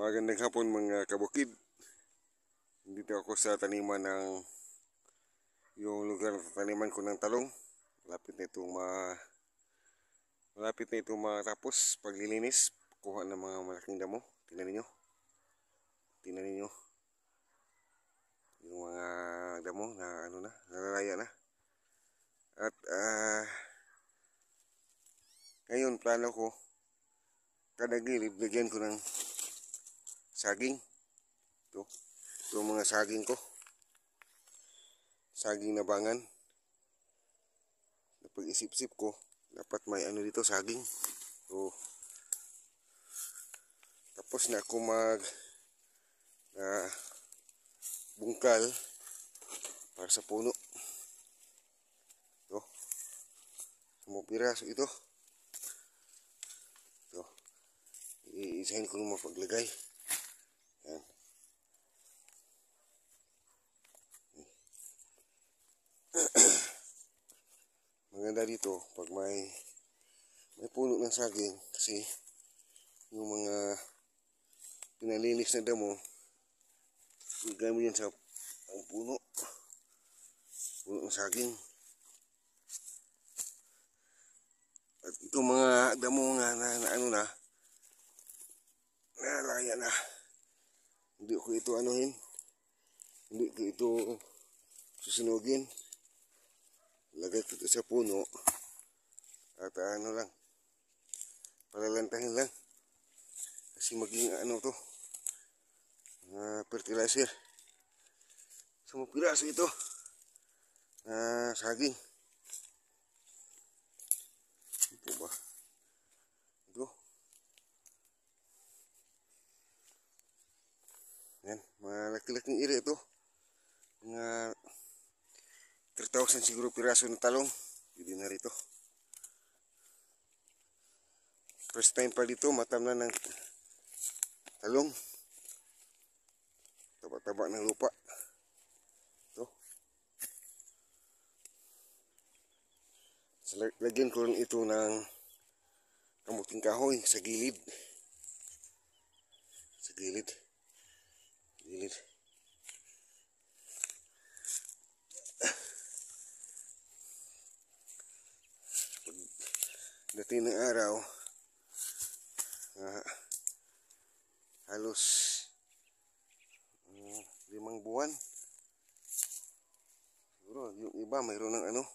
Magandang hapon mga kabukid. Dito ako sa taniman ng yung lugar ng taniman ko ng talong. Malapit na itong ma malapit na itong matapos paglilinis. Kuha ng mga malaking damo. Tingnan ninyo. Tingnan ninyo. Yung mga damo na ano na, nalalaya na. At ah ngayon plano ko kada gilid bigyan ko ng saging. Ito. Ito mga saging ko. Saging na bangan. Napag isip-isip ko, dapat may ano dito, saging. So, tapos na ako mag na bungkal para sa puno. Ito. Sumupiraso ito. Ito. Iisahin ko ng mapaglagay. Maganda dito pag may may puno ng saging kasi yung mga pinalinis na damo mo yan sa ang puno. Puno ng saging. At itong mga damo nga na, na ano na nalaya na. Hindi ko ito anuhin. Hindi ko ito susunugin lagay ko ito sa puno. At ano lang. Palalantahin lang. Kasi maging ano to. Uh, fertilizer. Sa mga piraso ito. Na saging. Po ba? Ito. Yan. Malaki-laking iri ito. Mga 3,000 siguro piraso ng talong. Hindi na rito. First time pa dito matam na ng talong. Taba-taba ng lupa. Ito. So, lagyan ko rin ito ng kamuting kahoy sa gilid. Sa gilid. Gilid dating ng araw. Uh, halos uh, limang buwan. Siguro yung iba mayroon ng ano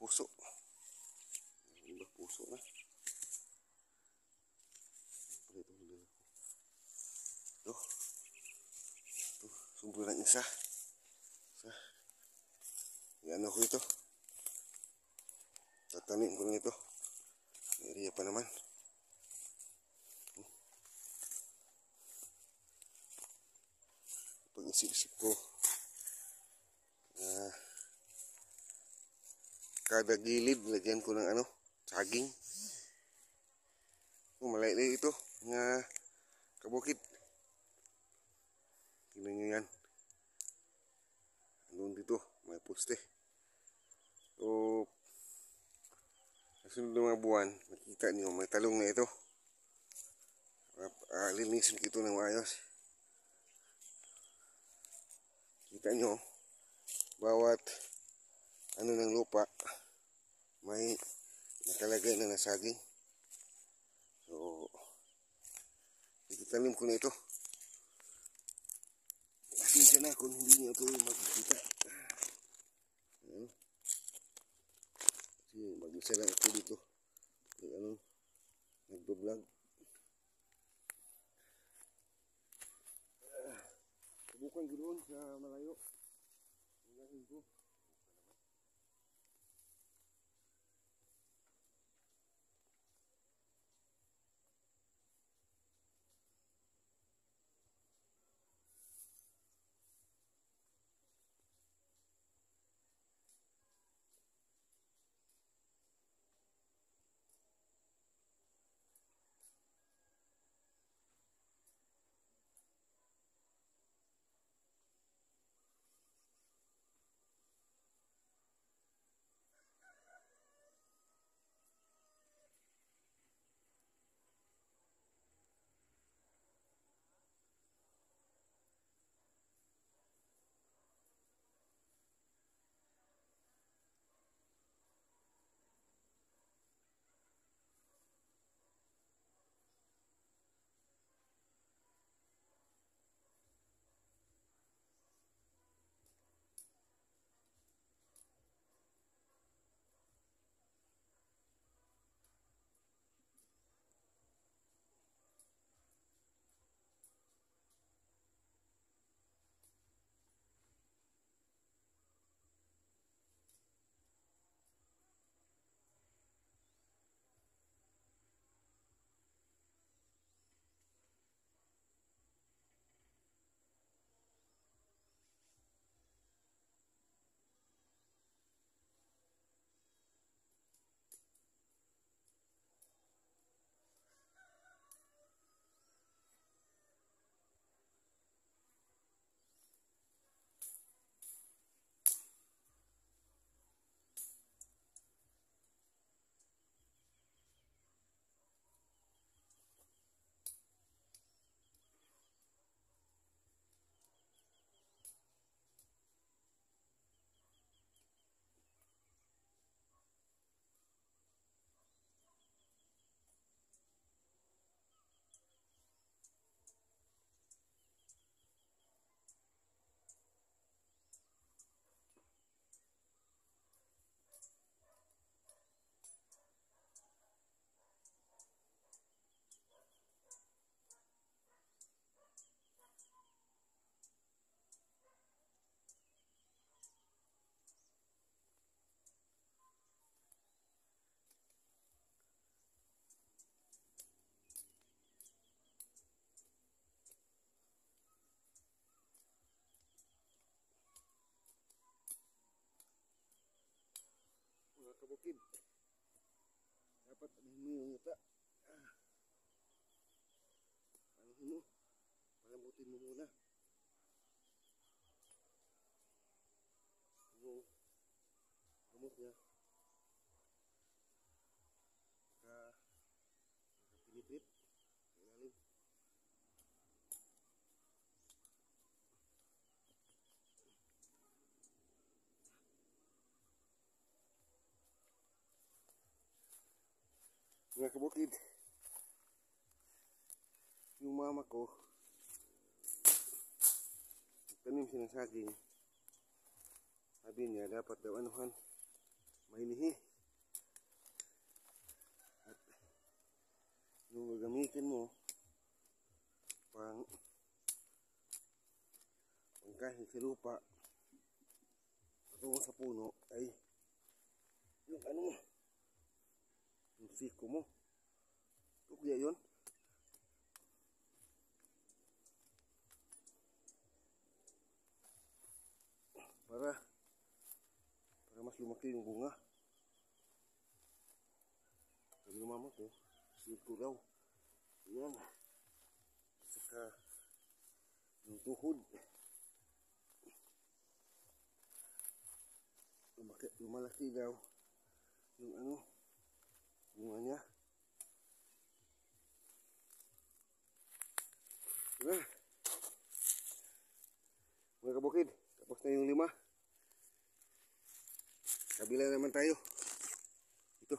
puso. Iba puso na? Ito ito ng isa. Isa. Yan ako ito tatanim ko lang ito area pa naman. Pag isip-isip ko uh, kada gilid lagyan ko ng ano saging. Oh, malaylay ito nga kabukid. Tingnan nyo yan. Andun dito may poste so Kasunod ng mga buwan, makita niyo may talong na ito. Uh, linisin ko ito ng maayos. Kita nyo, bawat ano ng lupa, may nakalagay na nasaging. So, itatanim ko na ito. Pasensya na kung hindi nyo ito makikita. Ayan kasi mag-isa lang ako dito. Yung ano nagbo-vlog subukan ko doon sa malayo. Hanggang ko mga kabukid. Dapat anin mo yung yuta. Ah. Ano mo? Palambutin mo muna. Yung gamot niya. Ka pinipit. Sa Mga kabukid. Yung mama ko, tanim siya ng saging. Sabi niya, dapat daw anuhan, mainihi. At yung gagamitin mo, pang pangkahit sa lupa, patungo sa puno, ay yung ano mo, yung siko mo. Tugya yun. Para para mas lumaki yung bunga. Sabi ng mama ko, siko daw. Yan. Saka yung tuhod. Lumaki, lumalaki daw yung ano, bunga niya. Mga kabukid, tapos na yung lima. Kabila naman tayo. Ito.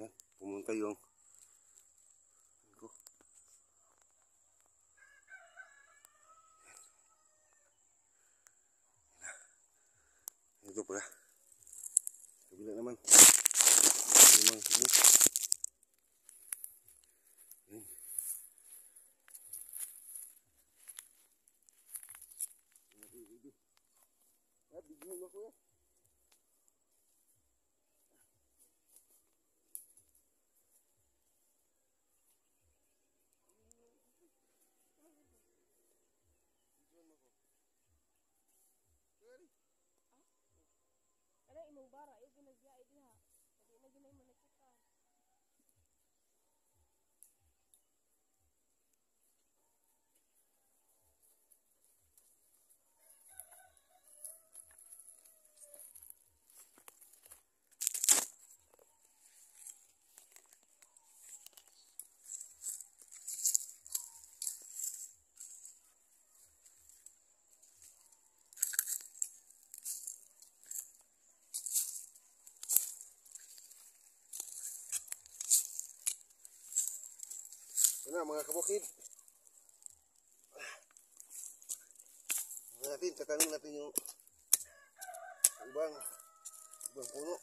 Yan, pumunta yung ano ko. Yan. Ito pala. Kabila naman. Limang ano. Yan. Ah, bigyan ako ya. Na mga kabukid. Natin, tatanong natin yung ibang ibang puno.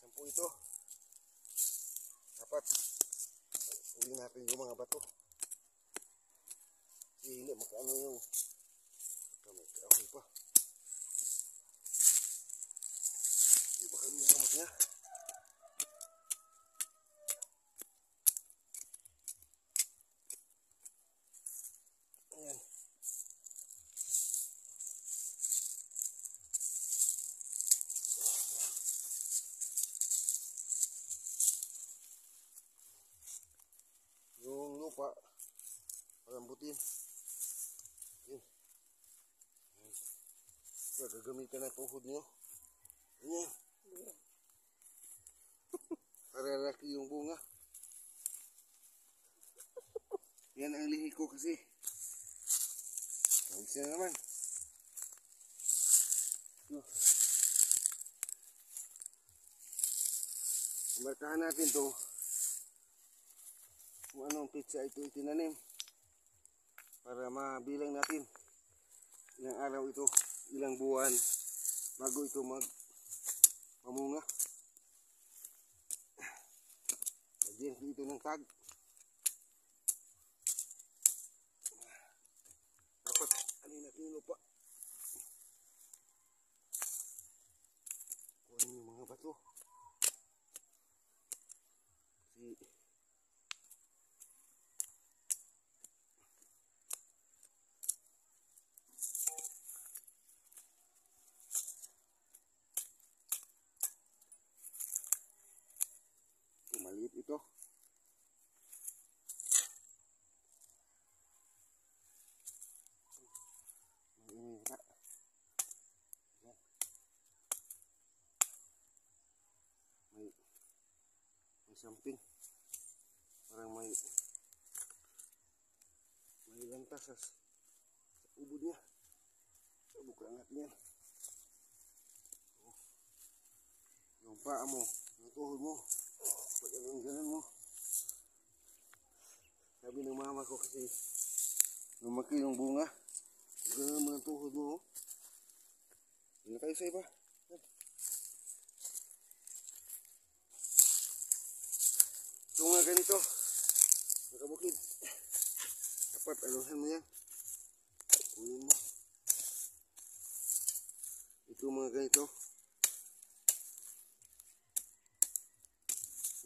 Sampu ito. Dapat uli natin yung mga bato. Kasi hindi makaano yung ah, may kahoy pa. Hindi kami yung gamot niya? Lupa, palambutin. Ayan. Kaya gagamitan ng tuhod nyo. Ayan. Para laki yung bunga. Yan ang lihi ko kasi. Tawag siya naman. Markahan natin to kung anong pizza ito itinanim para mabilang natin ilang araw ito, ilang buwan bago ito mag mamunga. Lagyan ko ito ng tag. Dapat alin natin yung lupa. Kunin yung mga bato. Kasi something. Parang may may lantas sa, sa ubod niya. Subukan natin yan. Oh. Yung paa mo, yung tuhod mo, pag ganun ganun mo. Sabi ng mama ko kasi, lumaki yung bunga, ganun mo ng tuhod mo. oh. Hindi na tayo sa iba. Yung mga ganito, nakabukid. Dapat anuhan mo yan. Kunin mo. Ito mga ganito.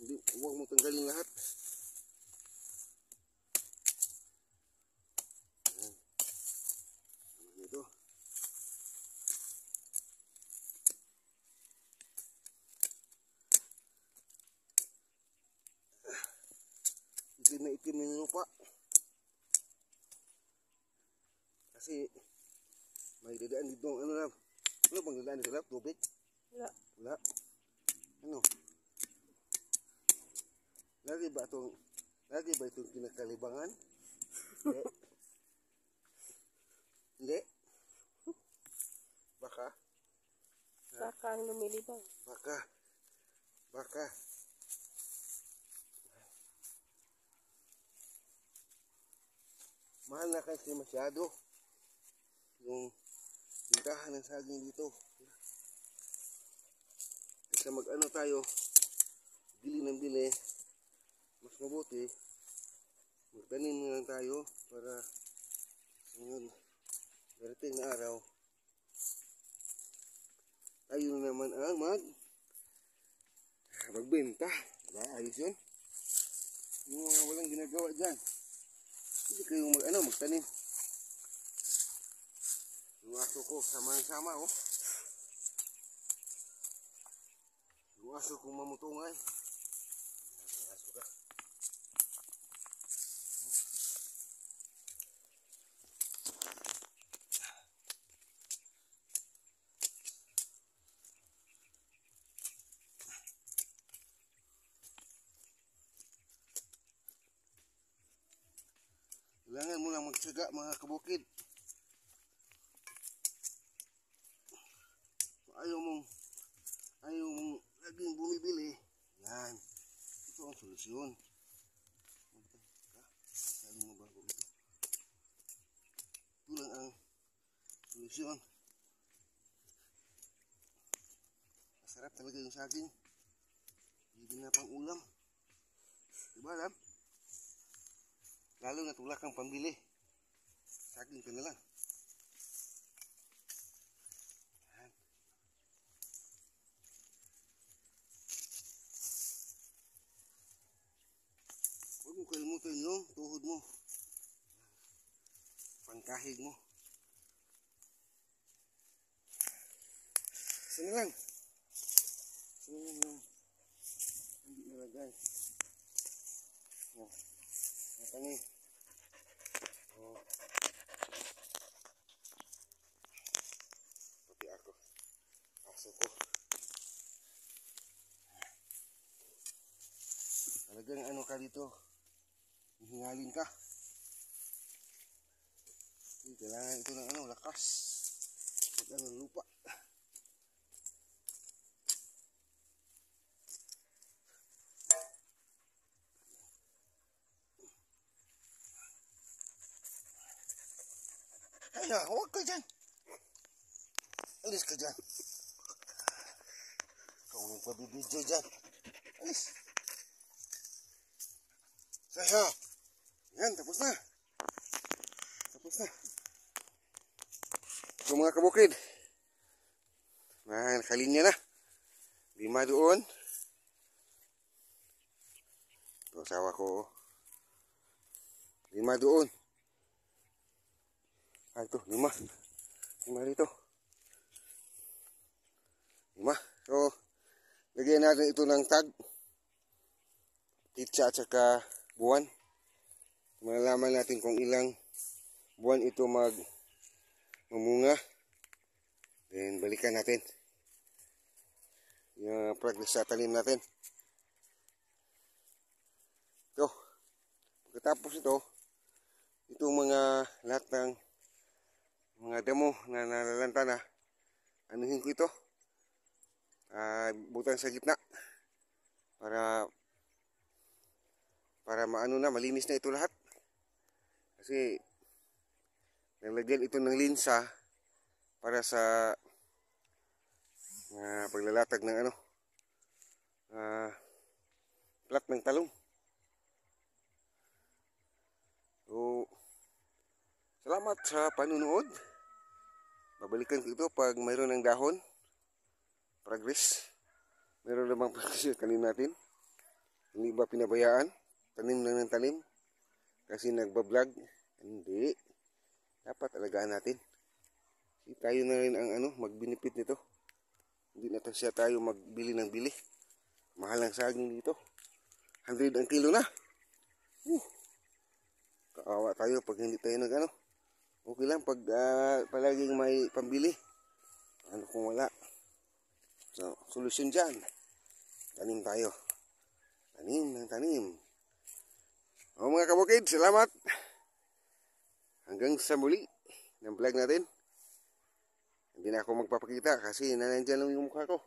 Hindi, huwag mo tanggalin lahat. Ayan. Mga ganito. Itim na itim yung lupa. Kasi may dadaan dito ano lang. Ano bang dadaan dito? Tubig? Wala. Wala. Ano? Lagi ba itong lagi ba itong kinakalibangan? Hindi. Hindi. Baka. Saka ang lumilibang. Baka. Baka. Mahal na kasi masyado. Yung bintahan ng saging dito. Kaya mag-ano tayo, bili ng bili, mas mabuti, magtanim na lang tayo para ngayon, darating na araw, tayo na naman ang mag magbenta. Diba? Ayos yun. Yung mga walang ginagawa dyan. Hindi kayong mag, ano, magtanim. Yung aso ko, sama-sama, oh. Yung aso kong mamutungan. Yung aso ka. Kailangan mo lang magsaga mga kabukid. Kung ayaw mong ayaw mong laging bumibili, yan. Ito ang solusyon. Sabi mo bago ito. Ito lang ang solusyon. Masarap talaga yung saging. Hindi na pang ulam. Diba alam? Lalo na tulak kang pambili. Saging ka na lang. Mo kalimutan yung tuhod mo. Pangkahig mo. Sino lang? Sino lang yung hindi nalagay? Yan. Yan kami. Oh. Pati ako. Aso. Talagang ano ka dito. Hihingalin ka. Kailangan ito ng ano, lakas. Pag ano, lupa. Hala, huwag ka dyan. Alis ka dyan. Ikaw ang pabibidyo dyan. Alis. Saya. Yan, tapos na. Tapos na. So mga kabukid. Na, nakalinya na. Lima doon. Ito asawa ko. oh. Lima doon. Ah, ito, lima. Lima dito. Lima. So, lagyan natin ito ng tag. Itcha at saka buwan. Malalaman natin kung ilang buwan ito mag mamunga. Then, balikan natin. Yung progress sa talim natin. Ito. Pagkatapos ito, itong mga lahat ng mga damo na nalalanta na, anuhin ko ito. Ah, butang sa gitna. Para para maano na malinis na ito lahat. Kasi nalagyan ito ng linsa para sa ah, paglalatag ng ano ah, plat ng talong. So salamat sa panunood babalikan ko ito pag mayroon ng dahon. Progress. Meron namang progress yung natin? Hindi ba pinabayaan? Tanim lang ng tanim? Kasi nagbablog? Hindi. Dapat alagaan natin. Kasi tayo na rin ang ano magbinipit nito. Hindi na siya tayo magbili ng bili. Mahal ang saging dito. 100 ang kilo na. Uh, kaawa tayo pag hindi tayo nag ano okay lang pag ah, palaging may pambili ano kung wala So, solusyon dyan. Tanim tayo. Tanim ng tanim. O mga kabukid, salamat. Hanggang sa muli ng vlog natin. Hindi na ako magpapakita kasi nanandyan lang yung mukha ko.